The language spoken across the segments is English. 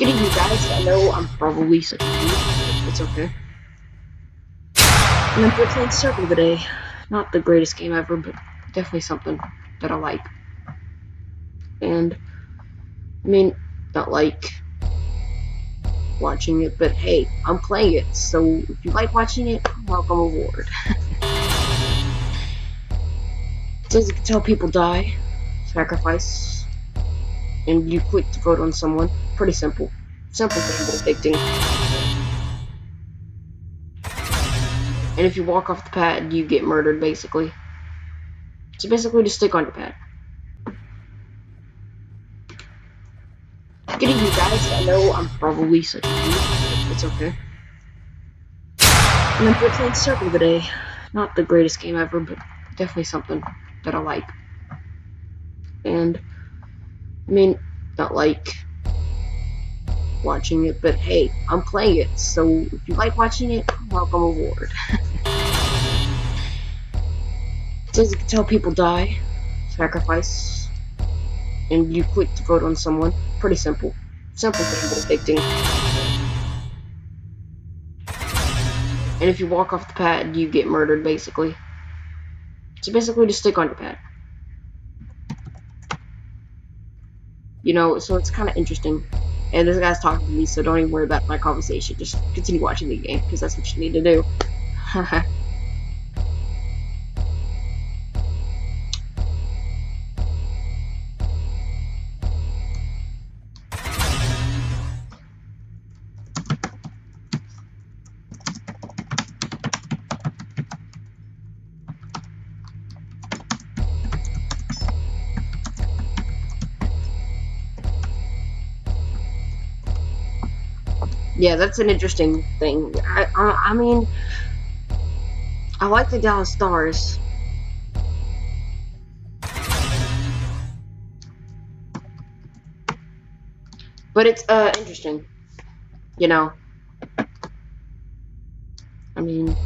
Good evening, guys. I know I'm probably noob. It's okay. And I'm playing Circle today. Not the greatest game ever, but definitely something that I like. And, I mean, not like watching it, but hey, I'm playing it, so if you like watching it, welcome aboard. you can tell, people die, sacrifice, and you click to vote on someone. Pretty simple. Simple thing, addicting. And if you walk off the pad, you get murdered, basically. So basically, just stick on your pad. Good evening, guys. I know I'm probably such a. It's okay. And I'm playing Circle today. Not the greatest game ever, but definitely something that I like. And, I mean, not like watching it, but hey, I'm playing it, so if you like watching it, welcome aboard. so as you can tell, people die, sacrifice, and you click to vote on someone. Pretty simple. Simple thing, but addicting. And if you walk off the pad, you get murdered, basically. So basically, just stick on your pad. You know, so it's kind of interesting. And this guy's talking to me, so don't even worry about my conversation. Just continue watching the game, because that's what you need to do. yeah, that's an interesting thing. I, I, I mean, I like the Dallas Stars. But it's uh interesting, you know. I mean,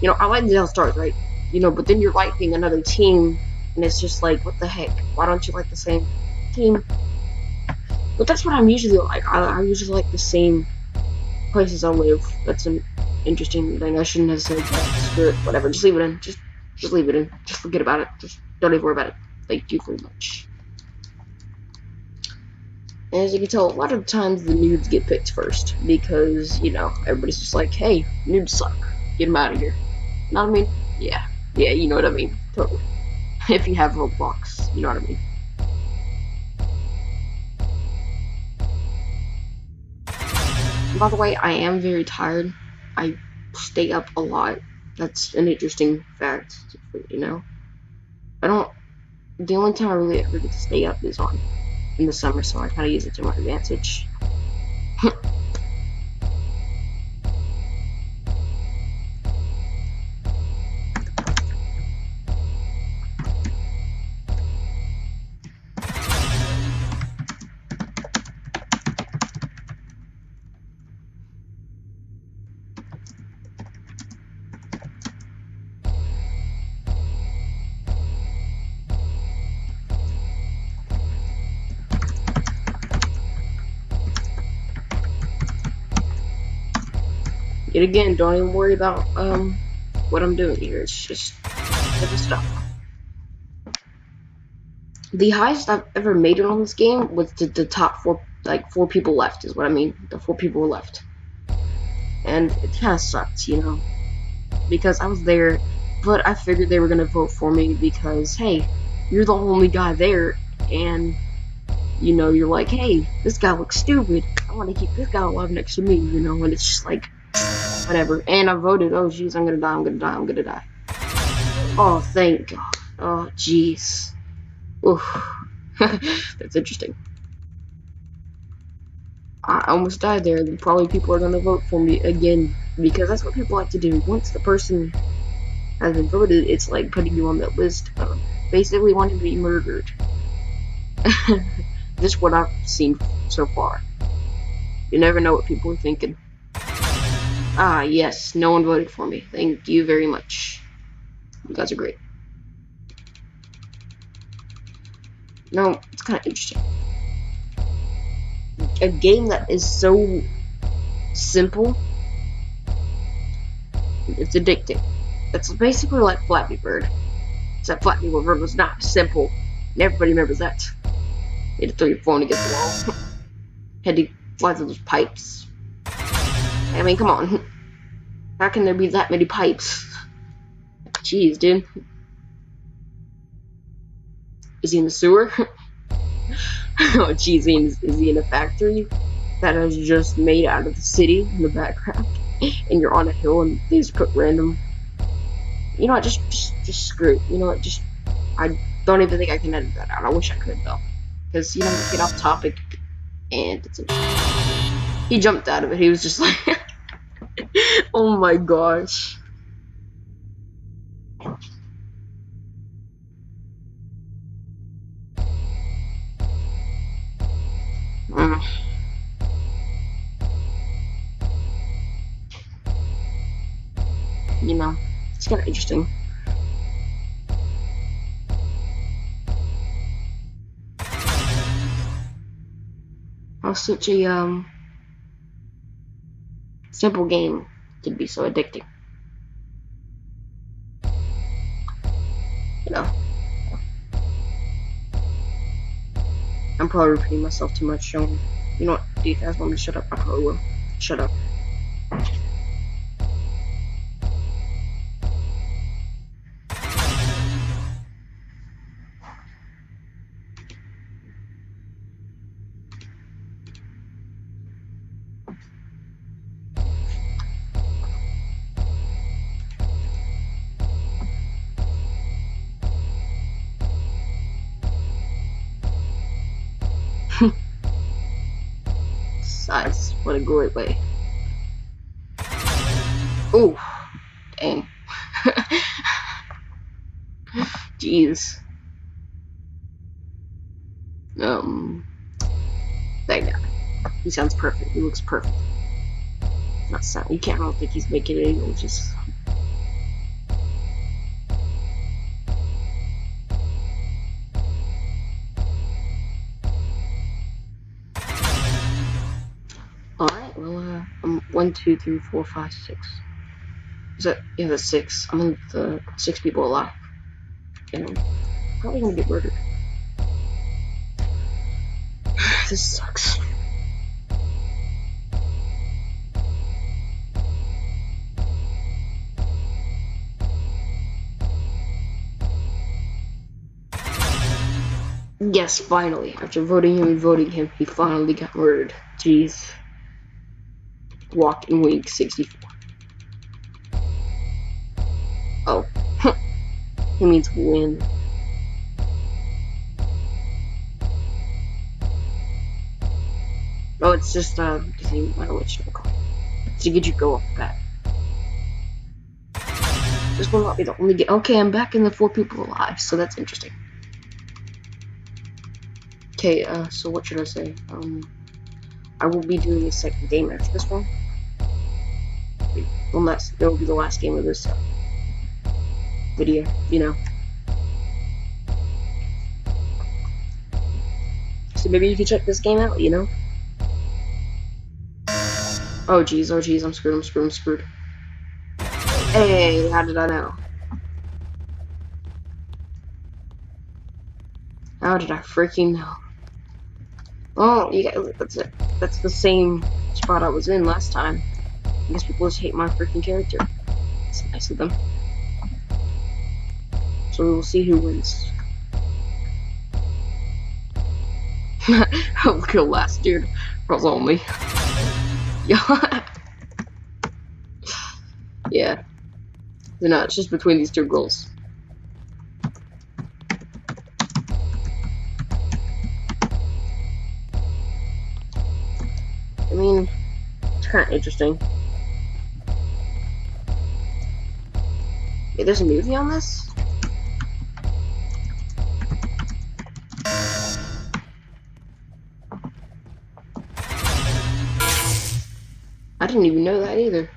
you know, I like the Dallas Stars, right? You know, but then you're liking another team, and it's just like, what the heck? Why don't you like the same team? But that's what I'm usually like. I, I usually like the same places I live. That's an interesting thing. I shouldn't have said that. Screw it. Whatever. Just leave it in. Just, just leave it in. Just forget about it. Just don't even worry about it. Thank you very much. And as you can tell, a lot of times the nudes get picked first because you know everybody's just like, "Hey, nudes suck. Get them out of here." You know what I mean? Yeah, yeah. You know what I mean? Totally. if you have Roblox, you know what I mean. By the way, I am very tired. I stay up a lot. That's an interesting fact, you know. I don't. The only time I really ever get to stay up is on in the summer, so I kind of use it to my advantage. Yet again, don't even worry about um what I'm doing here. It's just simple stuff. The highest I've ever made it on this game was the, the top four, like four people left, is what I mean. The four people were left, and it kind of sucks, you know, because I was there, but I figured they were gonna vote for me because hey, you're the only guy there, and you know, you're like, hey, this guy looks stupid. I want to keep this guy alive next to me, you know, and it's just like whatever. And I voted. Oh, jeez, I'm gonna die. I'm gonna die. I'm gonna die. Oh, thank God. Oh, jeez. That's interesting. I almost died there. Probably people are gonna vote for me again because that's what people like to do. Once the person has been voted, it's like putting you on that list of basically wanting to be murdered. Just what I've seen so far. You never know what people are thinking. Ah, yes, no one voted for me. Thank you very much. You guys are great. No, it's kind of interesting. a game that is so simple. It's addicting. It's basically like Flappy Bird. Except Flappy Bird was not simple. And everybody remembers that. You had to throw your phone against the wall. had to fly through those pipes. I mean, come on. How can there be that many pipes? Jeez, dude. Is he in the sewer? oh, jeez, is, is he in a factory that has just made out of the city in the background? and you're on a hill and they just put random. You know what? Just, just, just screw. It. You know what? Just, I don't even think I can edit that out. I wish I could though, because you know, get off topic, and it's. He jumped out of it. He was just like, "Oh my gosh." Mm. You know, it's kind of interesting. How such a um simple game could be so addicting. You know. I'm probably repeating myself too much. You know what? Do you guys want me to shut up? I probably will. Shut up. Size. What a great way. Ooh. Dang. Jeez. Um. That. He sounds perfect. He looks perfect. Not sound. You can't. I don't think he's making. It just. One, two, three, four, five, six. Is that, yeah, that's six. I'm the six people alive. And I'm probably gonna get murdered. this sucks. Yes, finally. After voting him and voting him, he finally got murdered. Jeez. Walking week 64. Oh. he means win. Oh, it's just, uh, the same, know what you call it. To get you go off. This will not be the only game. Okay, I'm back in the four people alive, so that's interesting. Okay, uh, so what should I say? Um, I will be doing a second game after this one. Well, that's, that will be the last game of this uh, video, you know. So maybe you can check this game out, you know? Oh jeez, oh jeez, I'm screwed, I'm screwed, I'm screwed. Hey, how did I know? How did I freaking know? Oh, you guys, that's it. That's the same spot I was in last time. I guess people just hate my freaking character. It's nice of them. So we'll see who wins. I'll kill last dude. Was only. yeah. They're not. It's just between these two girls. I mean, it's kind of interesting. Wait, there's a movie on this? I didn't even know that either.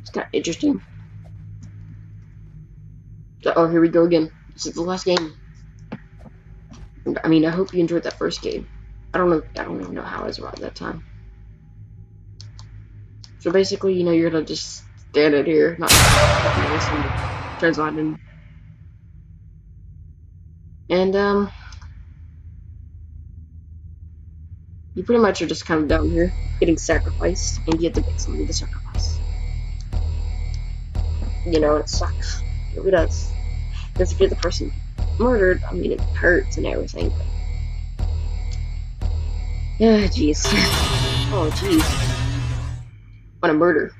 It's kind of interesting. Oh, here we go again. This is the last game. I mean, I hope you enjoyed that first game. I don't know. I don't even know how I about that time. So basically, you know, you're gonna just stand it here, not turns on and and um, you pretty much are just kind of down here getting sacrificed, and you have to make somebody the sacrifice. You know, it sucks. It really does. Because if you're the person murdered, I mean, it hurts and everything. But... Yeah, jeez. Oh, jeez. What a murder.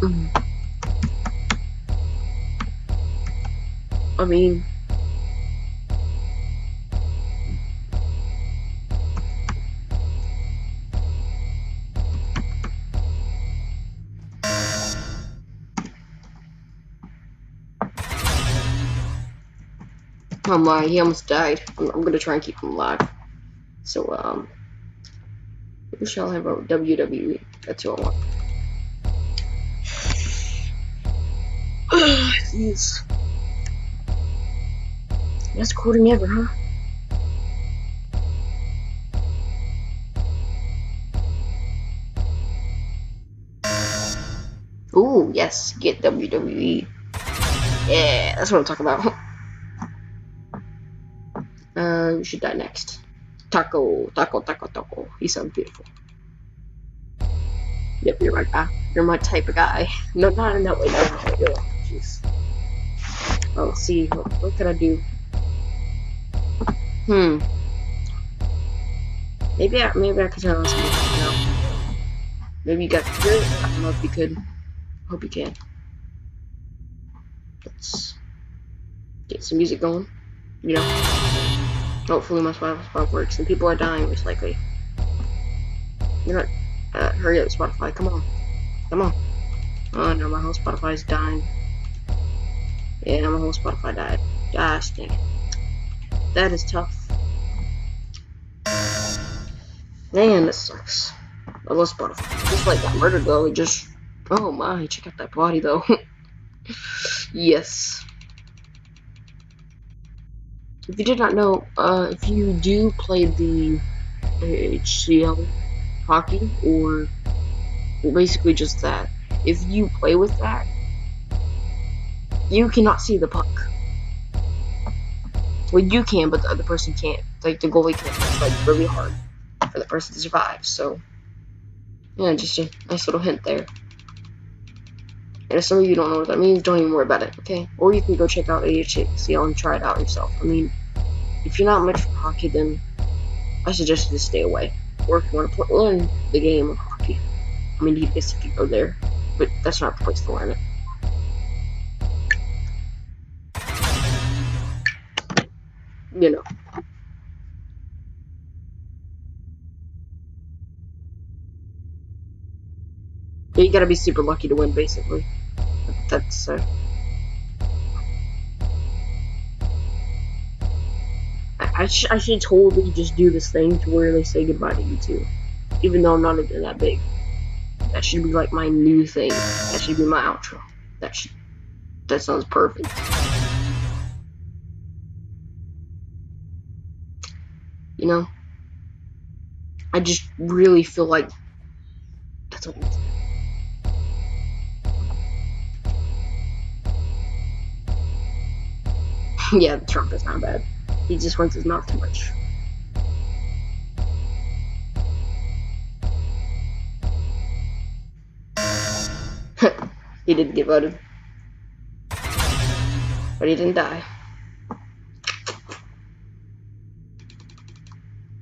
Mm. I mean, Oh my, he almost died. I'm, I'm, gonna try and keep him alive. So, um, we shall have a WWE. That's what I want. Jeez. Best recording ever, huh? Ooh, yes, get WWE. Yeah, that's what I'm talking about. Uh, you should die next. Taco, taco, taco, taco. He sounds beautiful. Yep, you're my guy. You're my type of guy. No, not in that way. No, no, Jeez. Oh, let's see. What, what can I do? Hmm. Maybe I, maybe I could tell us. No. Maybe you got good. I don't know if you could. Hope you can. Let's get some music going. You know. Hopefully my Spotify works and people are dying most likely. You're not. Uh, hurry up, Spotify. Come on. Come on. Oh no, my whole Spotify is dying. Yeah, my whole Spotify died. Gosh dang it. That is tough. Man, this sucks. I love Spotify. Just like that murder though, it just oh my, check out that body though. yes. If you did not know, uh, if you do play the HCL hockey, or basically just that, if you play with that, you cannot see the puck. Well, you can, but the other person can't. Like, the goalie can't. It's, like, really hard for the person to survive, so... Yeah, just a nice little hint there. And if some of you don't know what that means, don't even worry about it, okay? Or you can go check out AHCL and try it out yourself. I mean, if you're not much for hockey, then I suggest you to stay away. Or if you want to learn the game of hockey, I mean, you could go there, but that's not the place to learn it. You know. You gotta be super lucky to win, basically. That's. I, sh I should totally just do this thing to where they say goodbye to you too. Even though I'm not even that big. That should be like my new thing. That should be my outro. That should... That sounds perfect. You know? I just really feel like that's what yeah, Trump is not bad. He just runs his mouth too much. he didn't get voted. But he didn't die.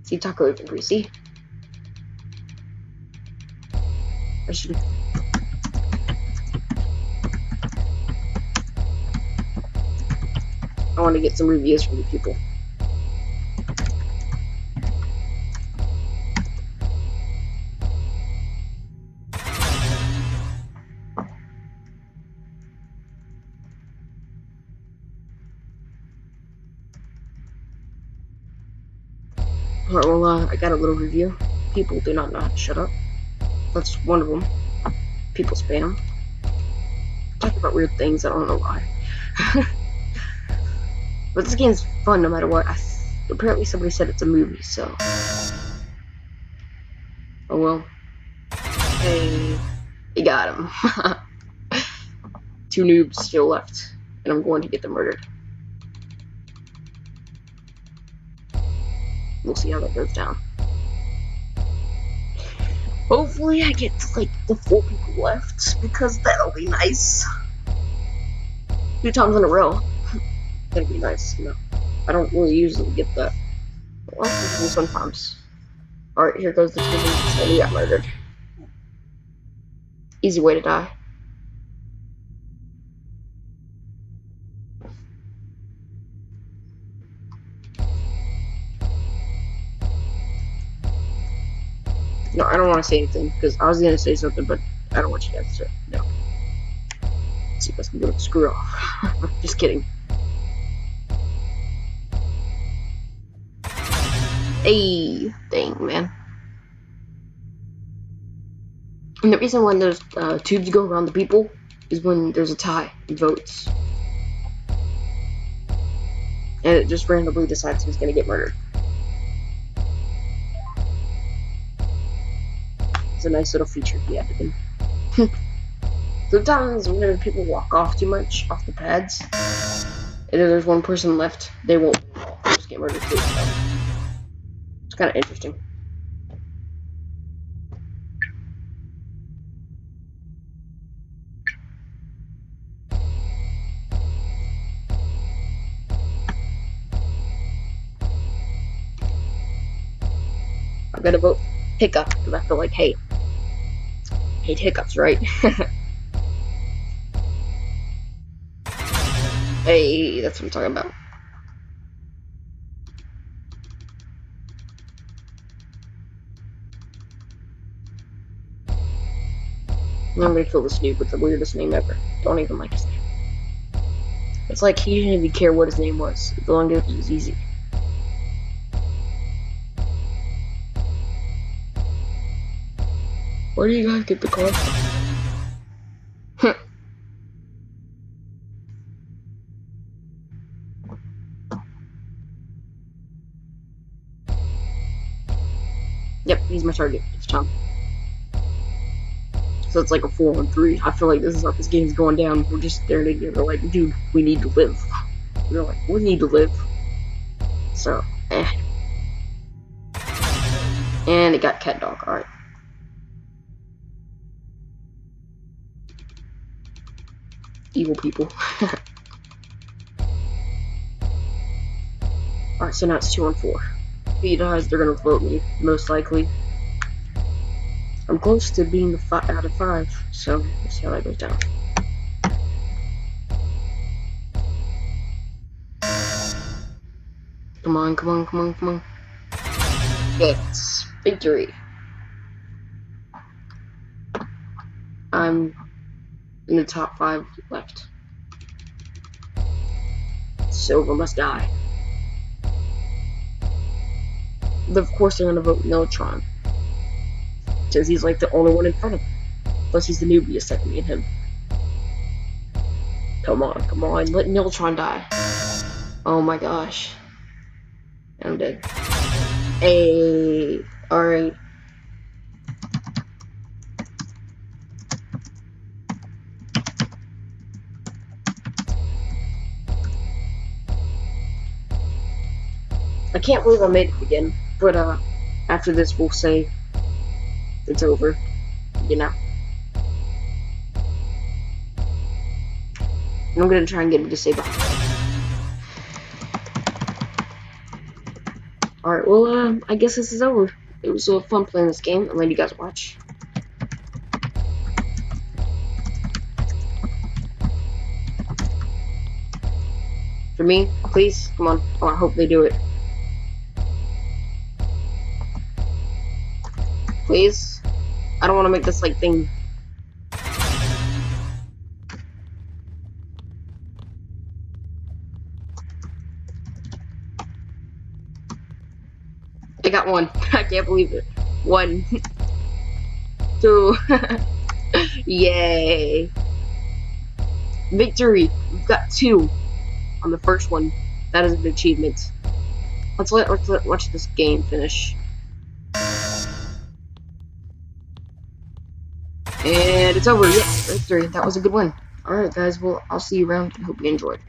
See, taco even greasy. I should want to get some reviews from the people. Alright, well, uh, I got a little review. People do not know how to shut up. That's one of them. People spam. Talk about weird things, I don't know why. but this game's fun no matter what. I, apparently somebody said it's a movie, so... Oh well. Hey, you got him. Two noobs still left, and I'm going to get them murdered. We'll see how that goes down. Hopefully I get to, like the four people left because that'll be nice. Two times in a row. That'd be nice, No. I don't really usually get that. Well, sometimes. Alright, here goes the two and he got murdered. Easy way to die. No, I don't want to say anything because I was gonna say something, but I don't want you guys to. No. Let's see if I can go screw off. Just kidding. Hey, thing, man. And the reason when those uh, tubes go around the people is when there's a tie in votes. And it just randomly decides who's gonna get murdered. It's a nice little feature he added in. Sometimes whenever people walk off too much off the pads, and if there's one person left, they won't just get murdered too. Kind of interesting. I'm gonna vote Hiccup because I feel like, hey, hate hiccups, right? hey, that's what I'm talking about. I'm gonna kill this dude with the weirdest name ever. Don't even like his name. It's like he didn't even care what his name was, as long as it was easy. Where do you guys get the car from? yep, he's my target this time. So it's like a 4 on 3. I feel like this is how this game's going down. We're just staring at each other like, dude, we need to live. We're like, we need to live. So, eh. And it got cat dog, alright. evil people. Alright, so now it's 2 on 4. If he dies, they're gonna vote me, most likely. I'm close to being the five out of 5, so let's see how that goes down. Come on, come on, come on, come on. It's victory. I'm in the top five left. Silver must die. Of course they're gonna vote Neutron. Because he's like the only one in front of him. Plus he's the newbie second me and him. Come on, come on, let Niltron die. Oh my gosh. I'm dead. Hey, alright. I can't believe I made it again, but uh, after this we'll say it's over, you know. And I'm gonna try and get him to say. Alright, well, uh, I guess this is over. It was so fun playing this game. I'm letting you guys watch. For me, please, come on. Oh, I hope they do it. please? I don't want to make this like thing. I got one. I can't believe it. One. Two. Yay. Victory. We've got two on the first one. That is an achievement. Let's let let's let watch this game finish. And it's over. Yep, victory. That was a good one. Alright guys, well I'll see you around. Hope you enjoyed.